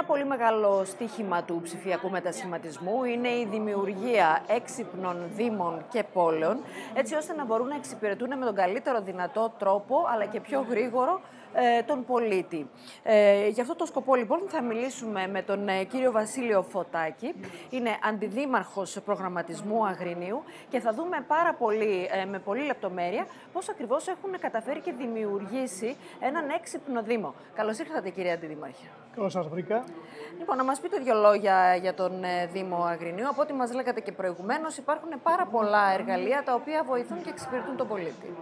Ένα πολύ μεγάλο στίχημα του ψηφιακού μετασχηματισμού είναι η δημιουργία έξυπνων δήμων και πόλεων, έτσι ώστε να μπορούν να εξυπηρετούν με τον καλύτερο δυνατό τρόπο, αλλά και πιο γρήγορο, ε, τον πολίτη. Ε, γι' αυτό το σκοπό λοιπόν θα μιλήσουμε με τον ε, κύριο Βασίλειο Φωτάκη. Είναι αντιδήμαρχος προγραμματισμού Αγρινίου και θα δούμε πάρα πολύ, ε, με πολύ λεπτομέρεια πώς ακριβώς έχουν καταφέρει και δημιουργήσει έναν έξυπνο Δήμο. Καλώς ήρθατε κύριε Αντιδήμαρχε. Καλώς σας βρήκα. Λοιπόν, να μας πείτε δύο λόγια για τον Δήμο Αγρινίου. Από ό,τι μας λέγατε και προηγουμένως υπάρχουν πάρα πολλά εργαλεία τα οποία βοηθούν και εξυπηρετούν τον πολίτη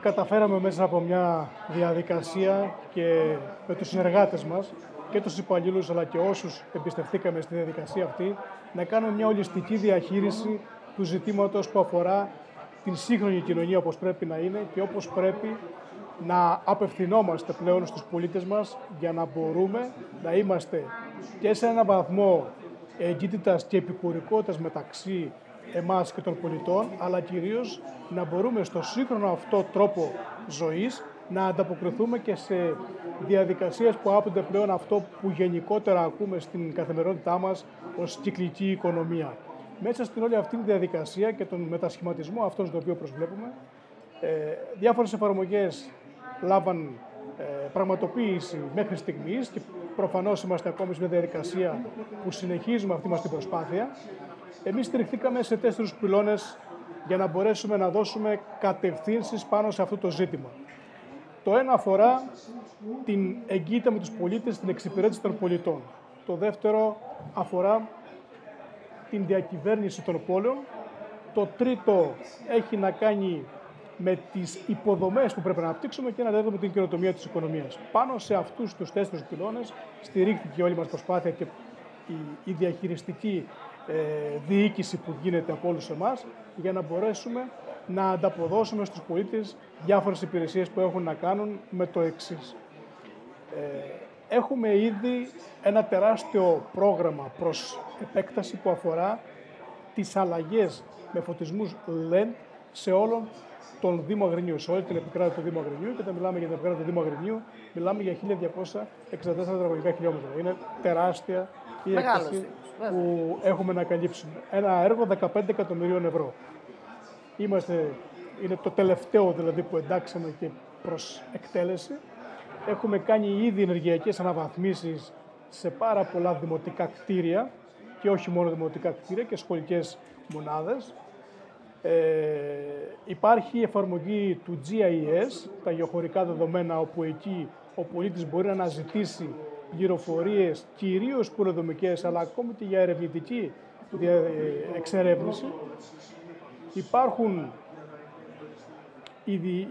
καταφέραμε μέσα από μια διαδικασία και με τους συνεργάτες μας και τους υπαλλήλους αλλά και όσους εμπιστευτήκαμε στη διαδικασία αυτή να κάνουμε μια ολιστική διαχείριση του ζητήματος που αφορά την σύγχρονη κοινωνία όπως πρέπει να είναι και όπως πρέπει να απευθυνόμαστε πλέον στους πολίτες μας για να μπορούμε να είμαστε και σε έναν βαθμό εγκύτητας και επικουρικότητας μεταξύ εμάς και των πολιτών, αλλά κυρίως να μπορούμε στο σύγχρονο αυτό τρόπο ζωής να ανταποκριθούμε και σε διαδικασίες που άπτονται πλέον αυτό που γενικότερα ακούμε στην καθημερινότητά μας ως κυκλική οικονομία. Μέσα στην όλη αυτή τη διαδικασία και τον μετασχηματισμό αυτόν στον οποίο προσβλέπουμε, ε, διάφορες εφαρμογές λάβαν ε, πραγματοποίηση μέχρι στιγμής και προφανώς είμαστε ακόμη σε μια διαδικασία που συνεχίζουμε αυτή μας την προσπάθεια εμείς στηριχθήκαμε σε τέσσερις πυλώνες για να μπορέσουμε να δώσουμε κατευθύνσεις πάνω σε αυτό το ζήτημα. Το ένα αφορά την εγκύτητα με τους πολίτες, την εξυπηρέτηση των πολιτών. Το δεύτερο αφορά την διακυβέρνηση των πόλεων. Το τρίτο έχει να κάνει με τις υποδομές που πρέπει να αναπτύξουμε και ένα τέταρτο με την καινοτομία της οικονομίας. Πάνω σε αυτούς τους τέσσερις πυλώνες στηρίχθηκε όλη μας προσπάθεια και η διαχειριστική ε, διοίκηση που γίνεται από όλους εμάς για να μπορέσουμε να ανταποδώσουμε στους πολίτες διάφορες υπηρεσίες που έχουν να κάνουν με το εξής. Ε, έχουμε ήδη ένα τεράστιο πρόγραμμα προς επέκταση που αφορά τις αλλαγές με φωτισμούς LED σε όλον τον Δήμο Αγρινίου, σε όλη την επικράτεια του Δήμου Αγρινίου και όταν μιλάμε για την επικράτεια του Δήμου Αγρινίου, μιλάμε για 1264 τετραγωνικά χιλιόμετρα. Είναι τεράστια η έκταση που έχουμε να καλύψουμε. Ένα έργο 15 εκατομμυρίων ευρώ. Είμαστε, είναι το τελευταίο δηλαδή που εντάξαμε και προς εκτέλεση. Έχουμε κάνει ήδη ενεργειακές αναβαθμίσεις σε πάρα πολλά δημοτικά κτίρια και όχι μόνο δημοτικά κτίρια και σχολικές μονάδες. Ε, υπάρχει η εφαρμογή του GIS, τα γεωχωρικά δεδομένα, όπου εκεί ο πολίτης μπορεί να αναζητήσει πληροφορίες, κυρίως πολυδομικές, αλλά ακόμη και για ερευνητική εξερεύνηση. Υπάρχουν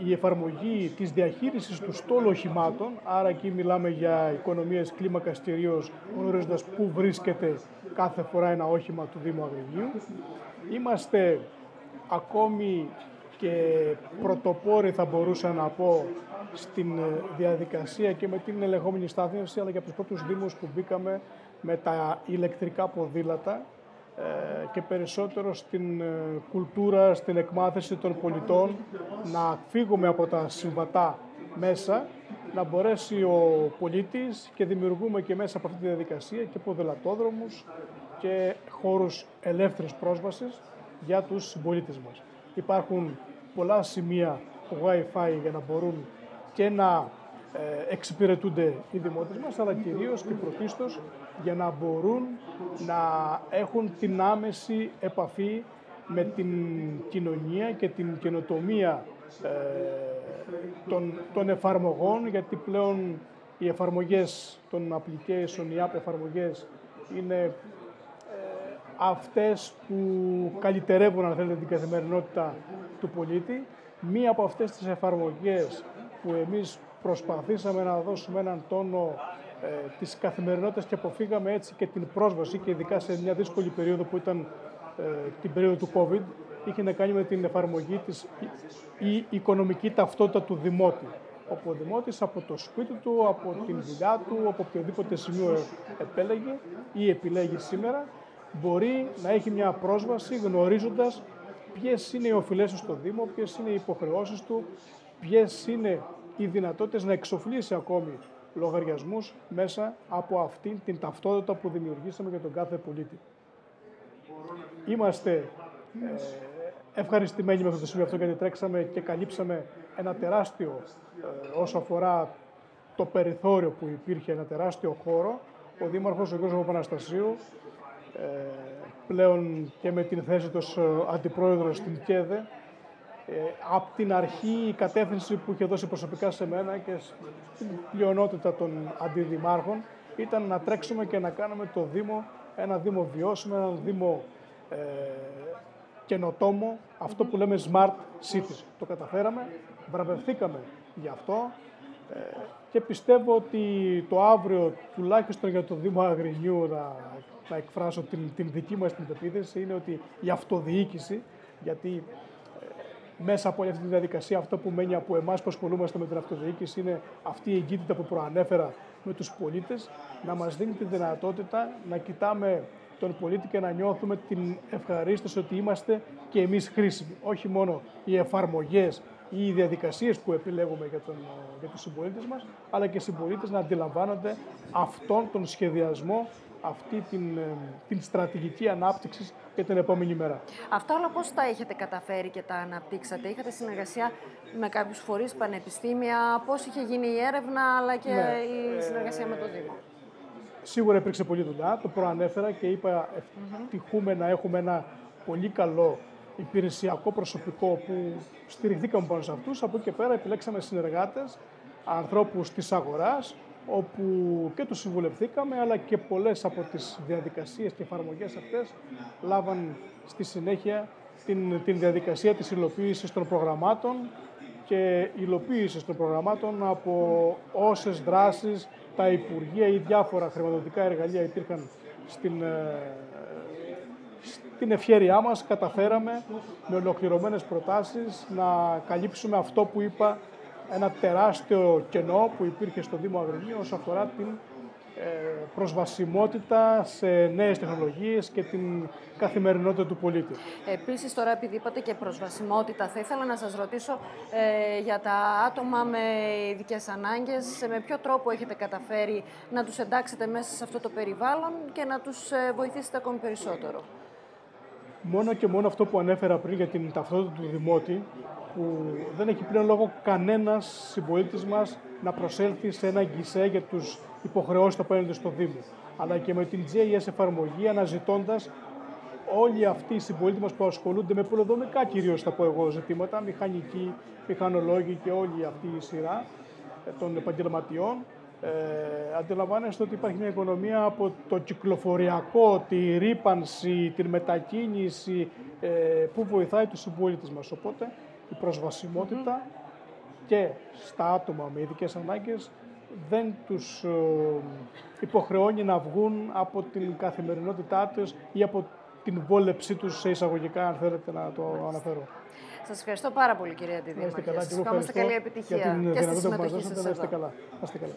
η εφαρμογή της διαχείρισης του στόλου οχημάτων, άρα εκεί μιλάμε για οικονομίες κλίμακας κυρίως, γνωρίζοντας πού βρίσκεται κάθε φορά ένα όχημα του Δήμου Αγρινίου. Είμαστε ακόμη και πρωτοπόροι θα μπορούσα να πω στην ε, διαδικασία και με την ελεγχόμενη στάθμευση, αλλά και από τους πρώτους δήμους που μπήκαμε με τα ηλεκτρικά ποδήλατα ε, και περισσότερο στην ε, κουλτούρα, στην εκμάθηση των πολιτών, να φύγουμε από τα συμβατά μέσα, να μπορέσει ο πολίτης και δημιουργούμε και μέσα από αυτή τη διαδικασία και ποδηλατόδρομους και χώρους ελεύθερης πρόσβασης για τους συμπολίτες μας. Υπάρχουν πολλά σημεία Wi-Fi για να μπορούν και να ε, εξυπηρετούνται οι δημότες μας, αλλά κυρίως και πρωτίστως για να μπορούν να έχουν την άμεση επαφή με την κοινωνία και την καινοτομία ε, των, των εφαρμογών, γιατί πλέον οι εφαρμογές των application, οι app εφαρμογές είναι ε, αυτές που καλυτερεύουν, αν θέλετε, την καθημερινότητα του πολίτη. Μία από αυτές τις εφαρμογές που εμείς προσπαθήσαμε να δώσουμε έναν τόνο ε, της καθημερινότητας και αποφύγαμε έτσι και την πρόσβαση και ειδικά σε μια δύσκολη περίοδο που ήταν ε, την περίοδο του COVID είχε να κάνει με την εφαρμογή της η οικονομική ταυτότητα του Δημότη. Όπου ο Δημότης από το σπίτι του, από την δουλειά του, από οποιοδήποτε σημείο επέλεγε ή επιλέγει σήμερα, μπορεί να έχει μια πρόσβαση γνωρίζοντας ποιες είναι οι οφειλές του στο Δήμο, ποιες είναι οι υποχρεώσεις του, ποιες είναι οι δυνατότητες να εξοφλήσει ακόμη λογαριασμούς μέσα από αυτήν την ταυτότητα που δημιουργήσαμε για τον κάθε πολίτη. Είμαστε ε, ευχαριστημένοι με αυτό το σημείο αυτό γιατί τρέξαμε και καλύψαμε ένα τεράστιο ε, όσο αφορά το περιθώριο που υπήρχε, ένα τεράστιο χώρο. Ο Δήμαρχος, ο κ. Παπαναστασίου, ε, πλέον και με την θέση του ως ε, αντιπρόεδρος στην ΚΕΔΕ, ε, από την αρχή η κατεύθυνση που είχε δώσει προσωπικά σε μένα και στην πλειονότητα των αντιδημάρχων ήταν να τρέξουμε και να κάνουμε το Δήμο ένα Δήμο βιώσιμο, ένα Δήμο ε, καινοτόμο, αυτό που λέμε Smart Cities. Το καταφέραμε, βραβευθήκαμε γι' αυτό ε, και πιστεύω ότι το αύριο, τουλάχιστον για το Δήμο Αγρινιού, να, να εκφράσω την, την δική μας την πεποίθηση, είναι ότι η αυτοδιοίκηση, γιατί μέσα από αυτή τη διαδικασία αυτό που μένει από εμάς που ασχολούμαστε με την αυτοδιοίκηση είναι αυτή η εγκύτητα που προανέφερα με τους πολίτες, να μας δίνει τη δυνατότητα να κοιτάμε τον πολίτη και να νιώθουμε την ευχαρίστηση ότι είμαστε και εμείς χρήσιμοι. Όχι μόνο οι εφαρμογές ή οι διαδικασίες που επιλέγουμε για, τον, για τους συμπολίτες μας, αλλά και οι συμπολίτες να αντιλαμβάνονται αυτόν τον σχεδιασμό αυτή την, ε, την στρατηγική ανάπτυξη για την επόμενη μέρα. Αυτά όλα πώς τα έχετε καταφέρει και τα αναπτύξατε; Είχατε συνεργασία με κάποιους φορείς, πανεπιστήμια, πώς είχε γίνει η έρευνα αλλά και ναι. η συνεργασία με το Δήμο; Σίγουρα υπήρξε πολλή δουλειά, το προανέφερα και είπα ευτυχούμε να έχουμε ένα πολύ καλό υπηρεσιακό προσωπικό που στηριχθήκαμε πάνω σε αυτούς. Από εκεί και πέρα επιλέξαμε συνεργάτες, ανθρώπους της αγοράς, όπου και τους συμβουλευθήκαμε, αλλά και πολλές από τις διαδικασίες και εφαρμογές αυτές λάβαν στη συνέχεια την, την διαδικασία της υλοποίησης των προγραμμάτων και υλοποίησης των προγραμμάτων από όσες δράσεις τα Υπουργεία ή διάφορα χρηματοδοτικά εργαλεία υπήρχαν στην, ε, στην ευχέρειά μας, καταφέραμε με ολοκληρωμένες προτάσεις να καλύψουμε αυτό που είπα ένα τεράστιο κενό που υπήρχε στο Δήμο Αγρινίου όσον αφορά την ε, προσβασιμότητα σε νέες τεχνολογίες και την καθημερινότητα του πολίτη. Επίσης, τώρα επειδή είπατε και προσβασιμότητα, θα ήθελα να σας ρωτήσω ε, για τα άτομα με ειδικές ανάγκες, με ποιο τρόπο έχετε καταφέρει να τους εντάξετε μέσα σε αυτό το περιβάλλον και να τους ε, βοηθήσετε ακόμη περισσότερο; Μόνο και μόνο αυτό που ανέφερα πριν για την ταυτότητα του Δημότη, που δεν έχει πλέον λόγο κανένας συμπολίτης μας να προσέλθει σε ένα γκισέ για τους υποχρεώσεις που απέναντι στο Δήμο. Αλλά και με την JS εφαρμογή αναζητώντας όλοι αυτοί οι συμπολίτες μας που ασχολούνται με πολυδομικά κυρίως θα πω εγώ ζητήματα, μηχανικοί, μηχανολόγοι και όλη αυτή η σειρά ε, των επαγγελματιών, ε, αντιλαμβάνεστε ότι υπάρχει μια οικονομία από το κυκλοφοριακό, τη ρήπανση, την μετακίνηση ε, που βοηθάει τους συμπολίτες μας. Οπότε η προσβασιμότητα και στα άτομα με ειδικές ανάγκες δεν τους ε, υποχρεώνει να βγουν από την καθημερινότητά τους ή από την βόλεψή τους σε εισαγωγικά, αν θέλετε να το αναφέρω. Σας ευχαριστώ πάρα πολύ, κυρία Αντιδήμαρχε. Σας ευχαριστώ καλή επιτυχία για την και στη συμμετοχή σας εδώ. Να είστε καλά. Να είστε καλά.